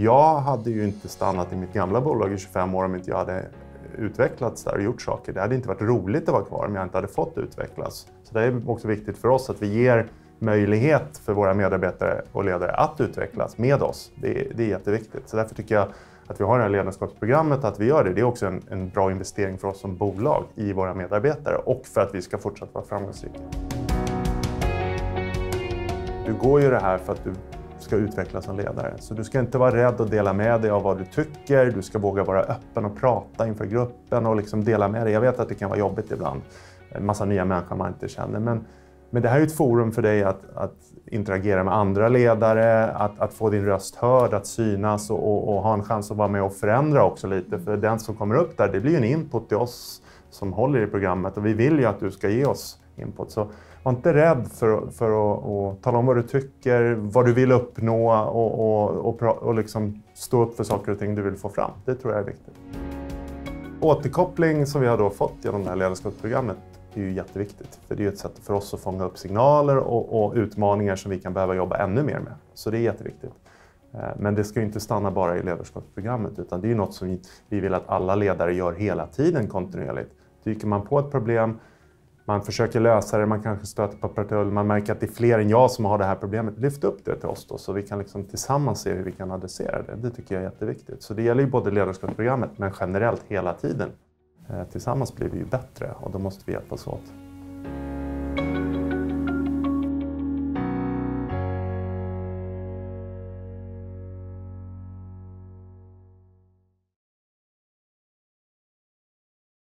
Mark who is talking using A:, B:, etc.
A: Jag hade ju inte stannat i mitt gamla bolag i 25 år om inte jag hade utvecklats där och gjort saker. Det hade inte varit roligt att vara kvar om jag inte hade fått utvecklas. Så det är också viktigt för oss att vi ger möjlighet för våra medarbetare och ledare att utvecklas med oss. Det är, det är jätteviktigt. Så därför tycker jag att vi har det här ledarskapsprogrammet, att vi gör det, det är också en, en bra investering för oss som bolag i våra medarbetare och för att vi ska fortsätta vara framgångsrika. Du går ju det här för att du ska utvecklas som ledare. Så du ska inte vara rädd att dela med dig av vad du tycker. Du ska våga vara öppen och prata inför gruppen och liksom dela med dig. Jag vet att det kan vara jobbigt ibland. En massa nya människor man inte känner. Men, men det här är ett forum för dig att, att interagera med andra ledare, att, att, få din röst hörd, att synas och, och, och, ha en chans att vara med och förändra också lite. För den som kommer upp där, det blir en input till oss som håller i programmet och vi vill ju att du ska ge oss input. Så var inte rädd för, för att, att tala om vad du tycker, vad du vill uppnå och, och, och, och liksom stå upp för saker och ting du vill få fram. Det tror jag är viktigt. Återkoppling som vi har då fått genom det här ledarskapsprogrammet är ju jätteviktigt. För det är ett sätt för oss att fånga upp signaler och, och, utmaningar som vi kan behöva jobba ännu mer med. Så det är jätteviktigt. Eh, men det ska ju inte stanna bara i ledarskapsprogrammet utan det är något som vi vill att alla ledare gör hela tiden kontinuerligt. Dyker man på ett problem man försöker lösa det, man kanske stöter på patrull, man märker att det är fler än jag som har det här problemet. Lyft upp det till oss då så vi kan liksom tillsammans se hur vi kan adressera det. Det tycker jag är jätteviktigt. Så det gäller ju både ledarskapsprogrammet men generellt hela tiden. Eh, tillsammans blir vi ju bättre och då måste vi hjälpas åt.